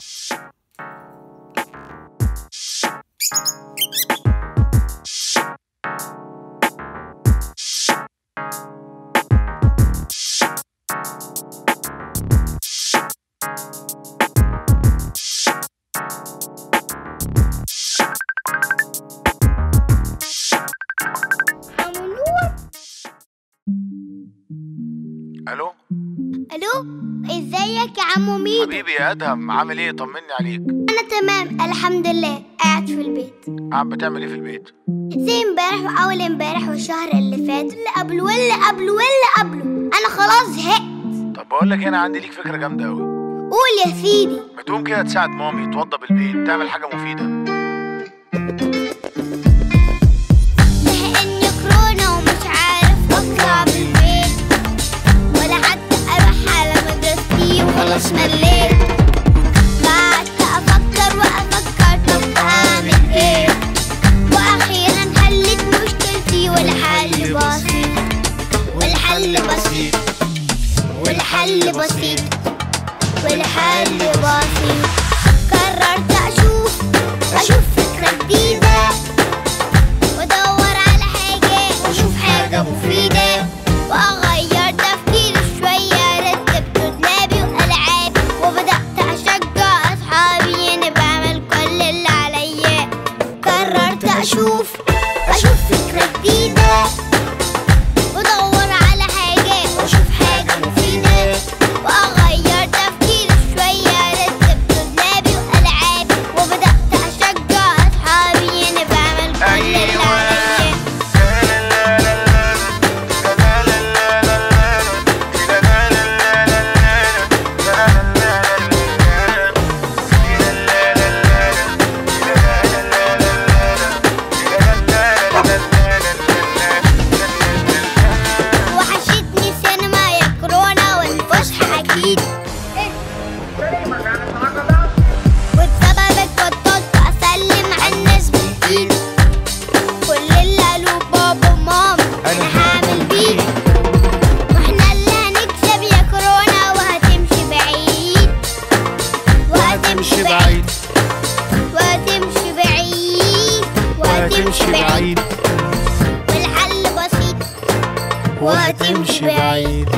Shh. ألو؟ إزيك يا عمو ميدو؟ حبيبي يا أدهم عامل إيه؟ طمني عليك. أنا تمام الحمد لله. قاعد في البيت. قاعد بتعمل إيه في البيت؟ زي امبارح وأول امبارح والشهر اللي فات اللي قبله واللي قبله واللي قبله. أنا خلاص زهقت. طب بقول لك أنا عندي ليك فكرة جامدة قوي قول يا سيدي. ما تقوم كده تساعد مامي توضب البيت تعمل حاجة مفيدة. والحل بسيط. والحل بسيط. والحل بسيط. والحل بسيط. قررت أشوف أشوف فكرة جديدة. وادور على حاجة. واشوف حاجة مفيدة. وأغير تفكيري شوية. رتبت دولابي والعابي وبدأت أشجع أصحابي أنا بعمل كل اللي عليا. قررت أشوف أشوف فكرة جديدة وهتمشي بعيد. وهتمشي بعيد. وهتمشي بعيد. والحل بسيط. وهتمشي بعيد.